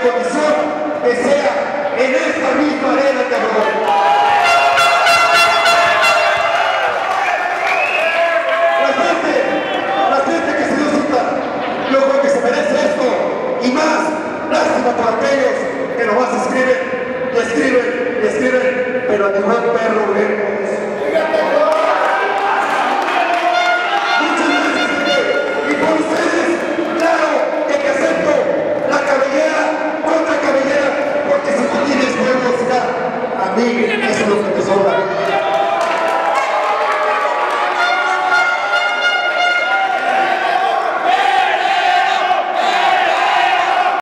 condición que sea en esta misma arena, cabrón. La gente, la gente que se dio cita, yo que se merece esto y más. Lástima por aquellos que nomás escriben, y escriben, y escriben, pero a Amen.